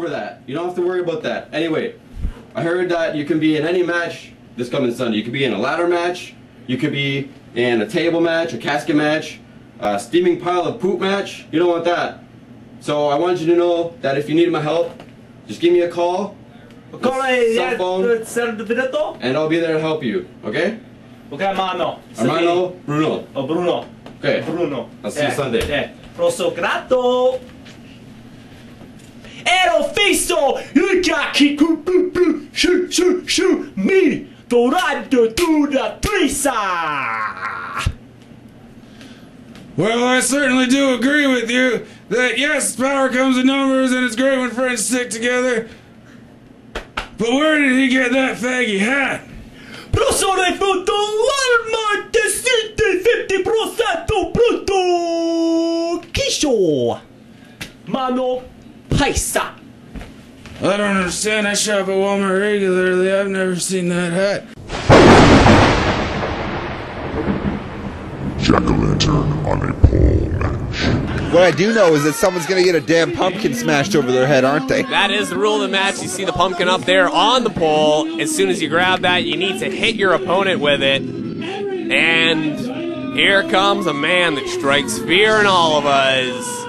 for that. You don't have to worry about that. Anyway, I heard that you can be in any match this coming Sunday. You could be in a ladder match, you could be in a table match, a casket match, a steaming pile of poop match. You don't want that. So I want you to know that if you need my help, just give me a call Cell phone. and I'll be there to help you. Okay? Ok, mano. Armando, Bruno. Oh, Bruno. Okay. Bruno. I'll see you Sunday. Eh. Rosso grato. Ero fisso! Yukaki kupupu! Shu shu shu! Mi! Dorado dura trisa! Well, I certainly do agree with you that yes, power comes in numbers and it's great when friends stick together. But where did he get that faggy hat? Professore Foto Walmart siete 50% brutto! Kisho! Mano paisa! I don't understand. I shop at Walmart regularly. I've never seen that hat. Jack-o'-lantern on a pole match. What I do know is that someone's gonna get a damn pumpkin smashed over their head, aren't they? That is the rule of the match. You see the pumpkin up there on the pole. As soon as you grab that, you need to hit your opponent with it. And here comes a man that strikes fear in all of us.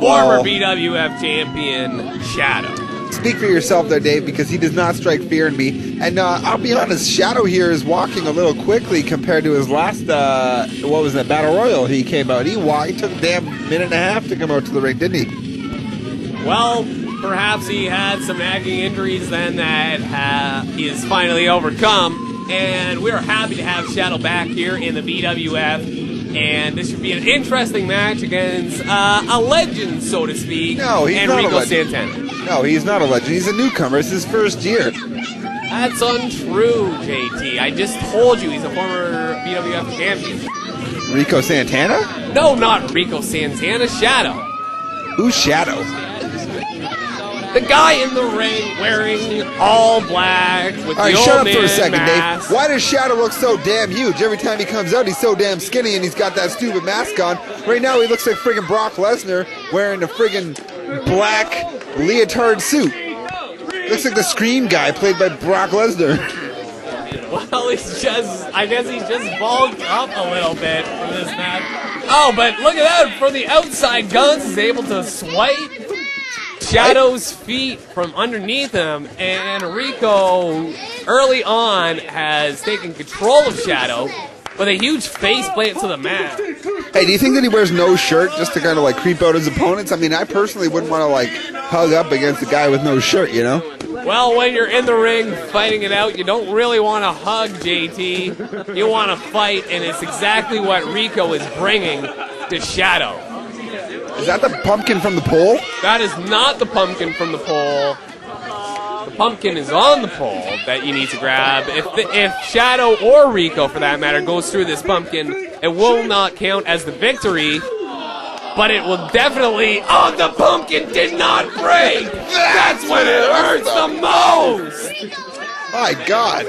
Former Wow. BWF champion Shadow. Speak for yourself there, Dave, because he does not strike fear in me. And uh, I'll be honest, Shadow here is walking a little quickly compared to his last, uh, what was that, Battle Royal he came out. He, he took a damn minute and a half to come out to the ring, didn't he? Well, perhaps he had some nagging injuries then that ha- he is finally overcome. And we are happy to have Shadow back here in the BWF. And this should be an interesting match against uh, a legend, so to speak, No, he's not a legend. Santana. No, he's not a legend. He's a newcomer. It's his first year. That's untrue, JT. I just told you he's a former BWF champion. Rico Santana? No, not Rico Santana, Shadow. Who's Shadow? The guy in the ring wearing all black with All right, the old shut up for a second, mask. Dave. Why does Shadow look so damn huge? Every time he comes out, he's so damn skinny and he's got that stupid mask on. Right now, he looks like friggin' Brock Lesnar wearing a friggin' black leotard suit. Looks like the Scream guy played by Brock Lesnar. Well, he's just, I guess he's just bulked up a little bit for this match. Oh, but look at that. From the outside, Guns is able to swipe Shadow's feet from underneath him, and Rico early on has taken control of Shadow with a huge face plant to the mat. Hey, do you think that he wears no shirt just to kind of like creep out his opponents? I mean, I personally wouldn't want to like hug up against a guy with no shirt, you know? Well, when you're in the ring fighting it out, you don't really want to hug JT. You want to fight, and it's exactly what Rico is bringing to Shadow. Is that the pumpkin from the pole? That is not the pumpkin from the pole. The pumpkin is on the pole that you need to grab. If the, if Shadow or Rico, for that matter, goes through this pumpkin, it will not count as the victory. But it will definitely. Oh, the pumpkin did not break. That's when it hurts the most. My God.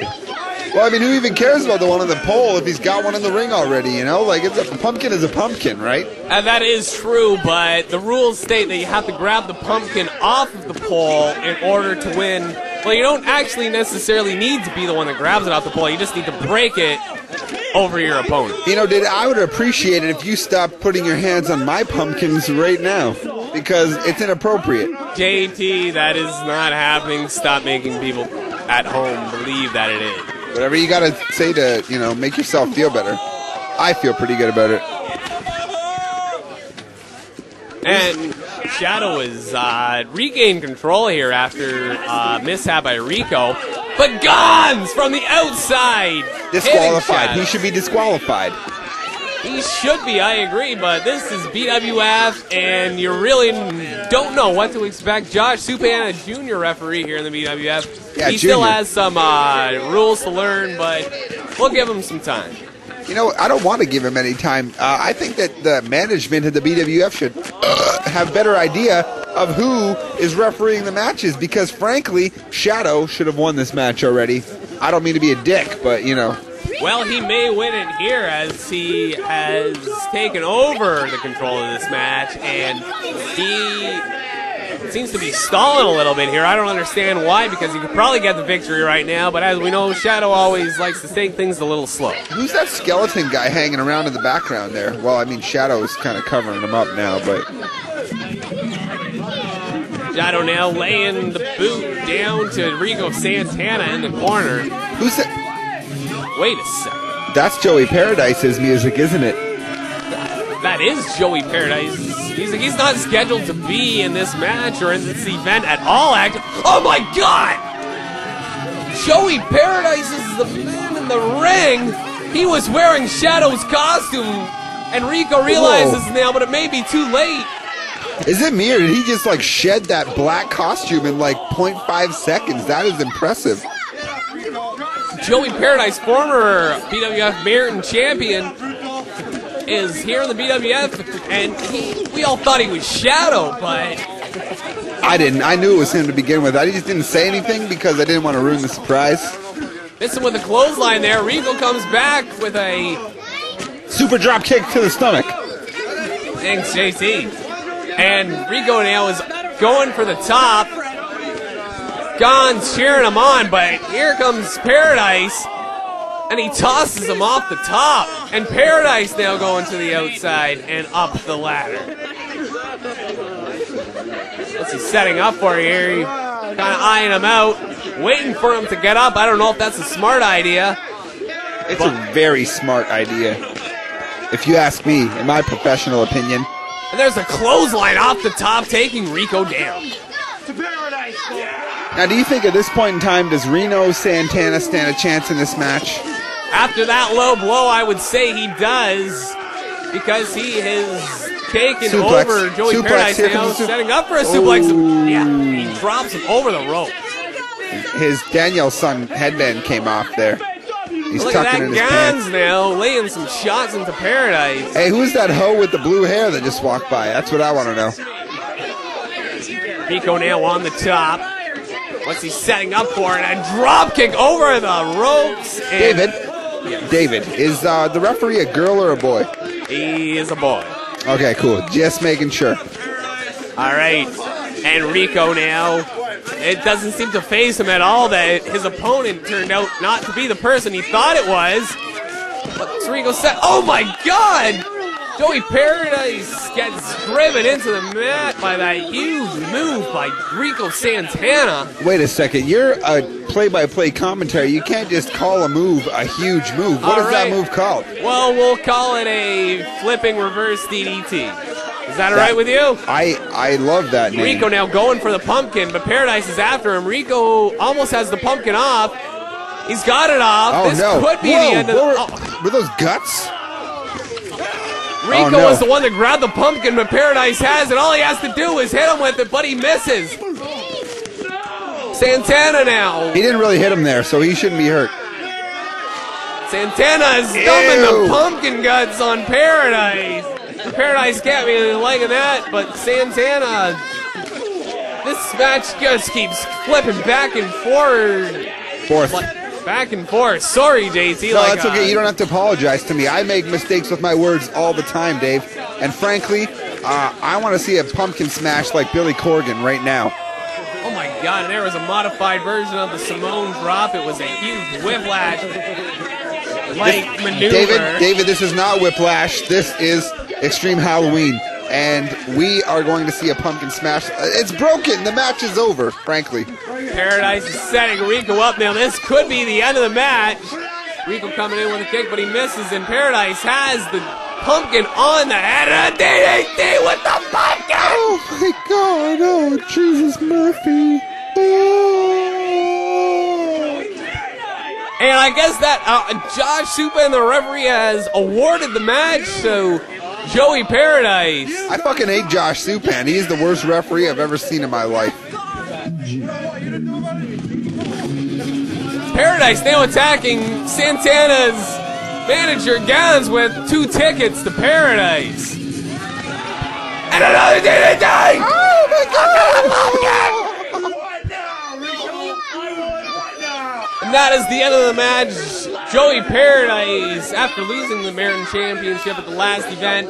Well, I mean, who even cares about the one on the pole if he's got one in the ring already? You know, like it's a, a pumpkin is a pumpkin, right? And that is true, but the rules state that you have to grab the pumpkin off of the pole in order to win. Well, you don't actually necessarily need to be the one that grabs it off the pole. You just need to break it over your opponent. You know, did I would appreciate it if you stopped putting your hands on my pumpkins right now because it's inappropriate. JT, that is not happening. Stop making people at home believe that it is. Whatever you gotta say to you know make yourself feel better. I feel pretty good about it. And Shadow has uh, regained control here after uh, mishap by Rico. But Gons from the outside. Disqualified. He should be disqualified. He should be, I agree, but this is BWF, and you really don't know what to expect. Josh Supana, junior referee here in the BWF. Yeah, he still has some uh, rules to learn, but we'll give him some time. You know, I don't want to give him any time. Uh, I think that the management of the BWF should uh, have better idea of who is refereeing the matches because, frankly, Shadow should have won this match already. I don't mean to be a dick, but you know, Well, he may win it here as he has taken over the control of this match, and he seems to be stalling a little bit here. I don't understand why, because he could probably get the victory right now. But as we know, Shadow always likes to take things a little slow. Who's that skeleton guy hanging around in the background there? Well, I mean, Shadow's kind of covering him up now, but Shadow now laying the boot down to Rico Santana in the corner. who's that? Wait a second. That's Joey Paradise's music, isn't it? That is Joey Paradise. He's, he's not scheduled to be in this match or in this event at all. Act. Oh my God! Joey Paradise is the man in the ring. He was wearing Shadow's costume, and Rico realizes now, but it may be too late. Is it me or did he just like shed that black costume in like 0.5 seconds? That is impressive. Joey Paradise, former BWF American champion, is here in the BWF, and he, we all thought he was Shadow, but I didn't. I knew it was him to begin with. I just didn't say anything because I didn't want to ruin the surprise. missing with a clothesline there. Rico comes back with a Super drop kick to the stomach. thanks JC, and Rico now is going for the top. Gon's cheering him on, but here comes Paradise, and he tosses him off the top. And Paradise now going to the outside and up the ladder. What's he setting up for here? Kind of eyeing him out, waiting for him to get up. I don't know if that's a smart idea. It's a very smart idea. If you ask me, in my professional opinion. And there's a clothesline off the top, taking Rico down. Now, do you think at this point in time, does Reno Santana stand a chance in this match? After that low blow, I would say he does because he has taken Suplex. over Joey Suplex. Paradise Here now, setting up for a suplex. Yeah, he drops him over the rope. His Danielson headband came off there. He's Look tucking in that his pants. Gans now laying some shots into Paradise. Hey, who's that hoe with the blue hair that just walked by? That's what I want to know. Rico now on the top. What's he setting up for? And a drop kick over the ropes. David, David, is uh, the referee a girl or a boy? He is a boy. Okay, cool. Just making sure. All right. And Rico now. It doesn't seem to phase him at all that his opponent turned out not to be the person he thought it was. But Rico said, Oh my god! Joey Paradise gets driven into the mat by that huge move by Rico Santana. Wait a second. You're a play-by-play commentary. You can't just call a move a huge move. What All is that move called? Well, we'll call it a flipping reverse DDT. Is that all right with you? I I love that name. Rico now going for the pumpkin, but Paradise is after him. Rico almost has the pumpkin off. He's got it off. Oh this no! could be Whoa, the end of the. oh, were those guts? Rico oh, no. was the one that grabbed the pumpkin, but Paradise has it. All he has to do is hit him with it, but he misses. Santana now. He didn't really hit him there, so he shouldn't be hurt. Santana is dumping Ew. the pumpkin guts on Paradise. Paradise can't be liking that, but Santana. This match just keeps flipping back and forth. Fourth. Like, back and forth. Sorry, JT. No, like, that's okay. uh, You don't have to apologize to me. I make mistakes with my words all the time, Dave. And frankly, uh, I want to see a pumpkin smash like Billy Corgan right now. Oh my god, and there was a modified version of the Simone drop. It was a huge whiplash like maneuver. David, David, this is not Whiplash. This is Extreme Halloween. And we are going to see a pumpkin smash. Uh, It's broken. The match is over, frankly. Paradise is setting Rico up now. This could be the end of the match. Rico coming in with a kick, but he misses, and Paradise has the pumpkin on the head of the DDT with the pumpkin. Oh my god. Oh, Jesus Murphy. Oh. And I guess that uh, Josh Supa and the referee has awarded the match to Joey Paradise. I fucking hate Josh Supan. He is the worst referee I've ever seen in my life. Paradise now attacking Santana's manager Gans with two tickets to Paradise. And another DDT! Oh my god! And that is the end of the match. Joey Paradise, after losing the American Championship at the last event,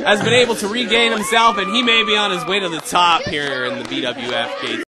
has been able to regain himself, and he may be on his way to the top here in the BWF gates.